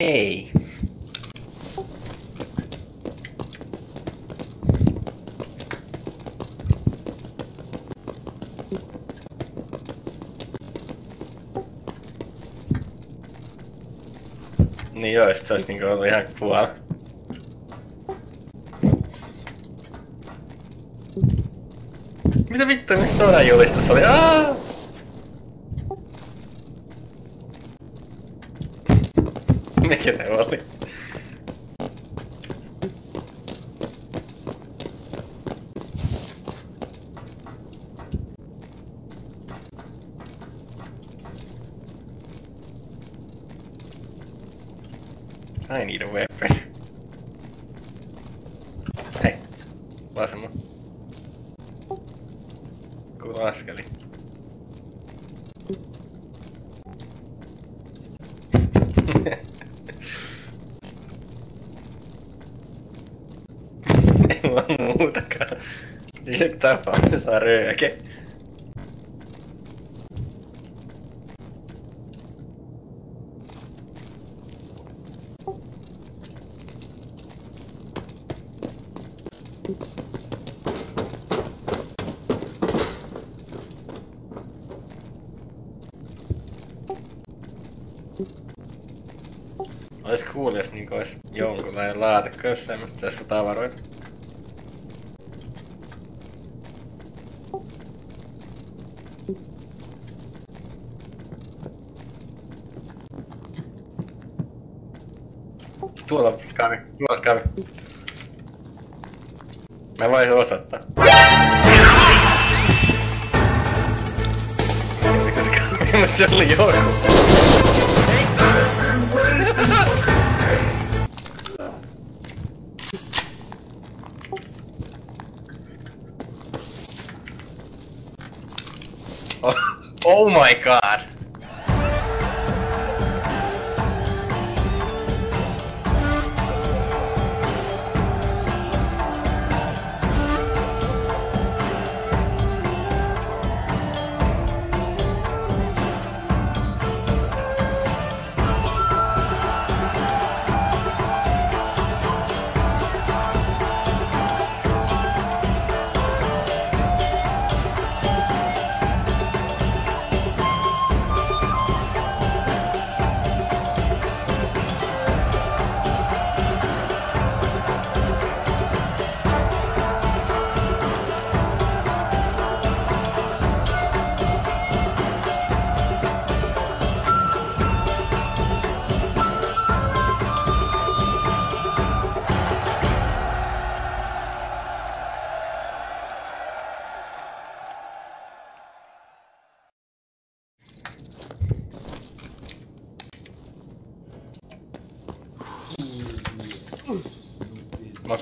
Ei. Niin joo, sit se olisi niinku ollut ihan puolella. Mitä vittu, missä sodan julistus oli? Aa! me quedé, vale. I need a weapon. Hey, Hei, vasemmalla. Kuulu askeli. Yeah. Mulla muutakaan. Joka tapauksessa rööke. Ois cool, jos niinku ois jonkunlainen laatikko, jos semmoista saisi tavaroita. Tuolla kävi, tuolla kävi. Mä voisin osoittaa. Mitäs kävi? Se oli joku. Oh, my god.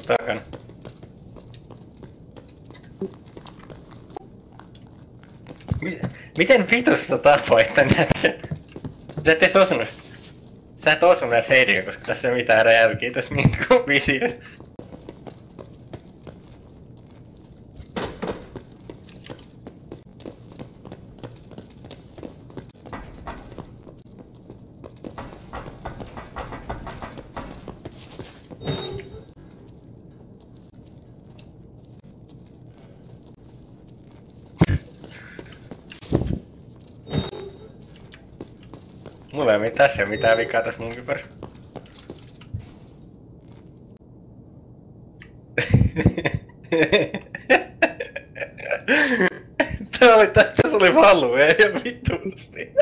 Takana. Mi- Miten vitus sä tapoit tän jätkän? Sä et edes osunut. Sä et osunut edes Heidikö, koska tässä ei ole mitään jälkiä tässä niinku visioissa. Mulla ei mitään, ole mitään vikaa tässä mun kypärässä. Tää oli, tässä oli value ja vitusti.